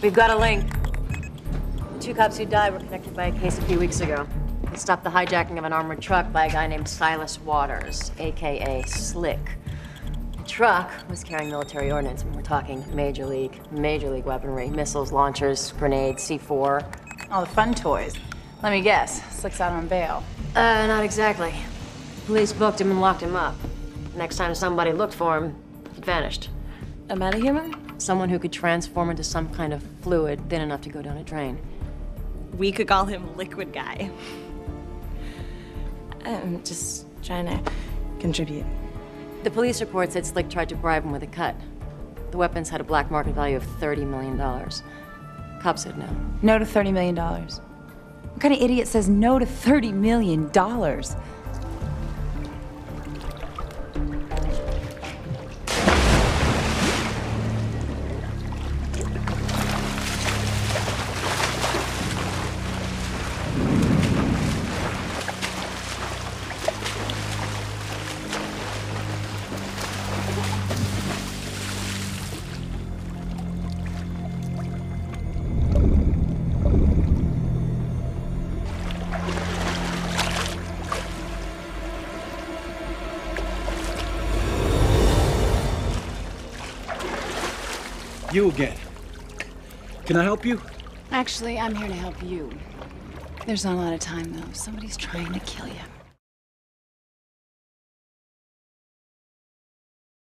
We've got a link. The two cops who died were connected by a case a few weeks ago. They stopped the hijacking of an armored truck by a guy named Silas Waters, AKA Slick. The truck was carrying military ordnance, and we're talking major league, major league weaponry, missiles, launchers, grenades, C4. All the fun toys. Let me guess, Slick's out on bail. Uh, not exactly. Police booked him and locked him up. Next time somebody looked for him, he'd vanished. A metahuman? Someone who could transform into some kind of fluid thin enough to go down a drain. We could call him Liquid Guy. I'm just trying to contribute. The police report said Slick tried to bribe him with a cut. The weapons had a black market value of $30 million. Cops said no. No to $30 million. What kind of idiot says no to $30 million? You again. Can I help you? Actually, I'm here to help you. There's not a lot of time, though. Somebody's trying to kill you.